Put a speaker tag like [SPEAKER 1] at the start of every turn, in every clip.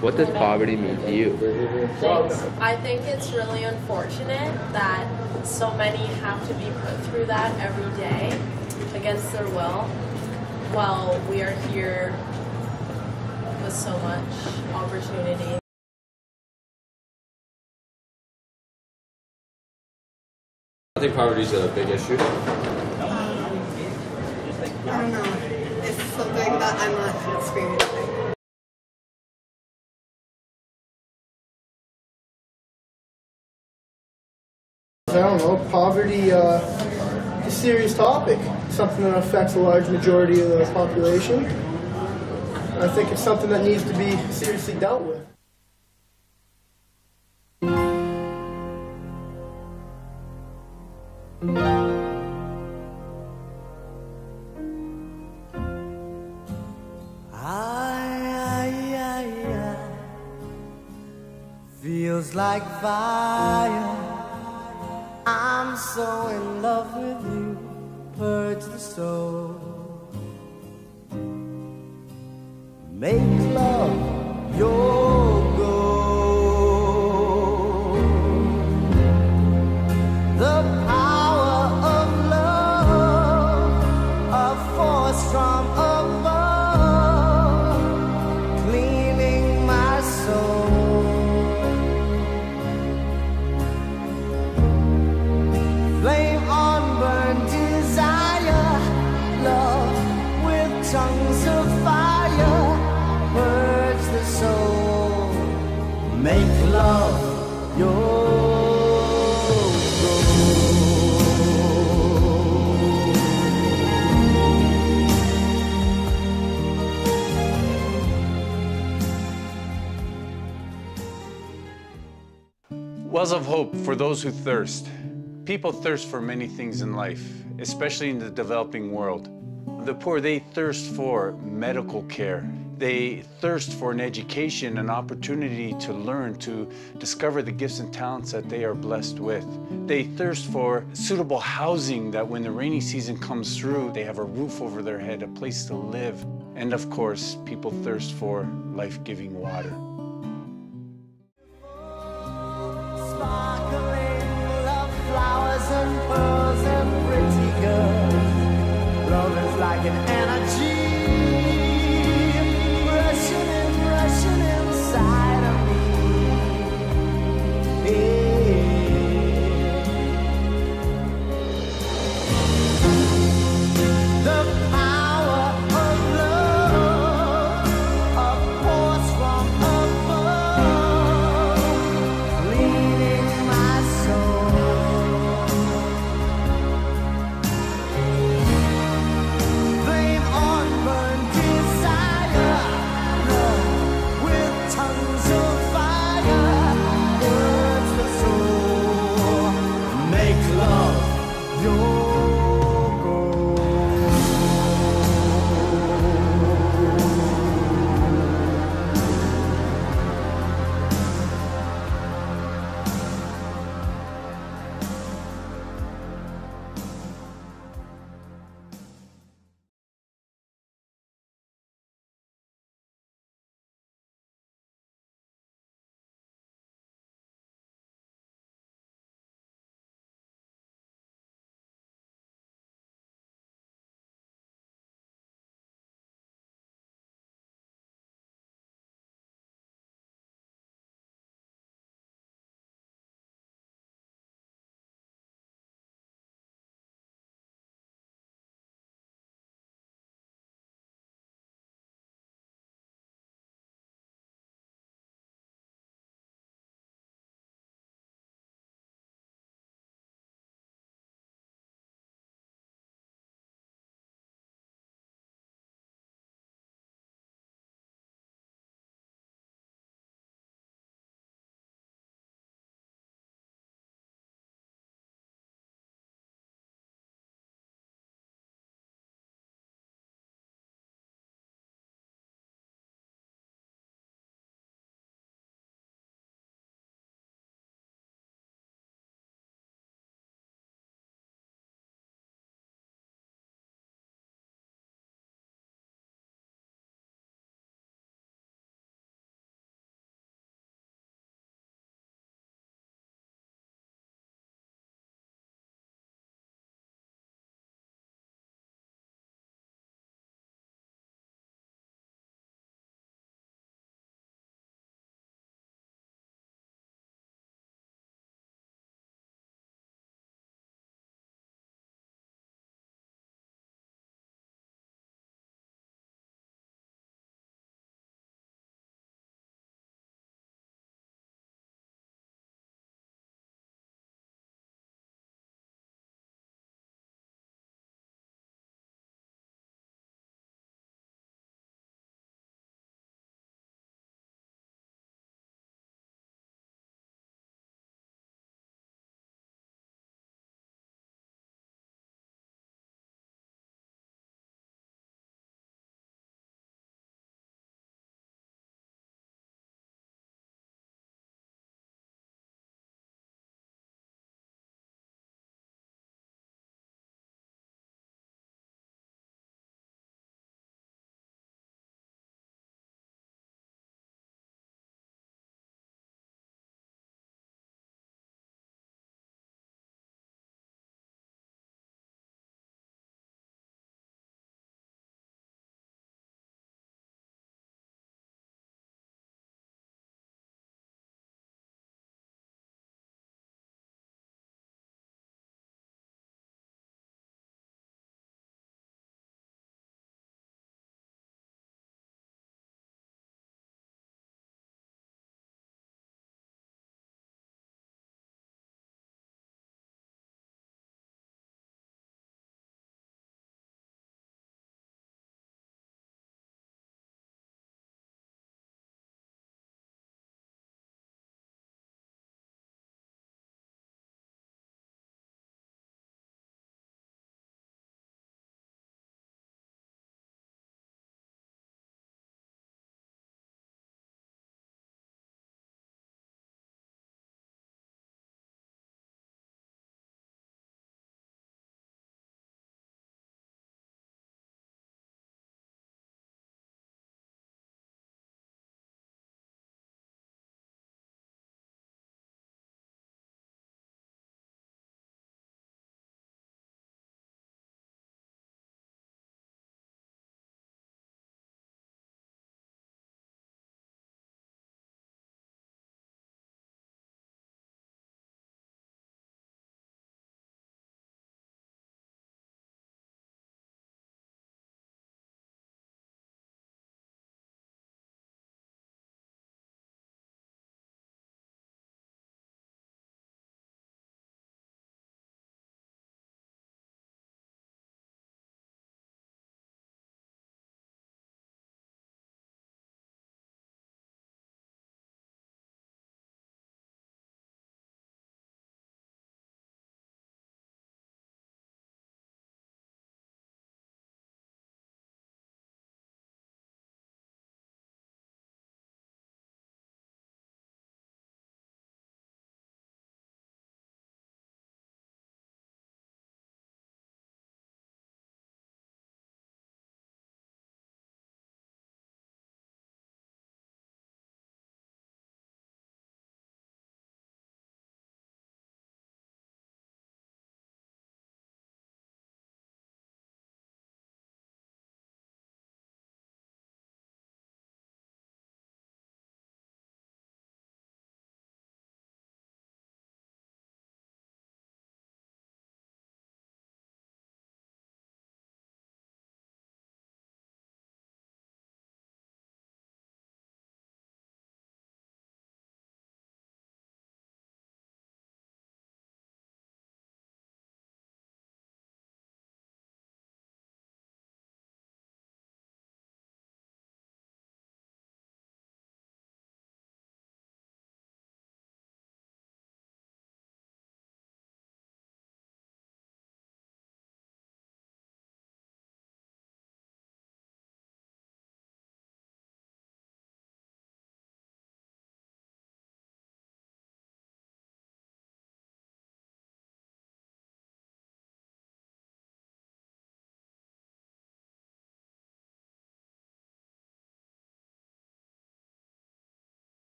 [SPEAKER 1] What does poverty mean to you?
[SPEAKER 2] Thanks. I think it's really unfortunate that so many have to be put through that every day against their will while we are here with so much opportunity.
[SPEAKER 3] I think poverty is a big issue.
[SPEAKER 4] Um, I don't know. Something that I'm.
[SPEAKER 5] I don't know, poverty uh, is a serious topic, something that affects a large majority of the population. I think it's something that needs to be seriously dealt with.
[SPEAKER 6] Like fire. I'm so in love with you. Purge the soul. Make love your
[SPEAKER 7] Wells of hope for those who thirst. People thirst for many things in life, especially in the developing world. The poor, they thirst for medical care. They thirst for an education, an opportunity to learn, to discover the gifts and talents that they are blessed with. They thirst for suitable housing that when the rainy season comes through, they have a roof over their head, a place to live. And of course, people thirst for life-giving water.
[SPEAKER 6] Sparkling love flowers and pearls and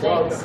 [SPEAKER 2] Thanks.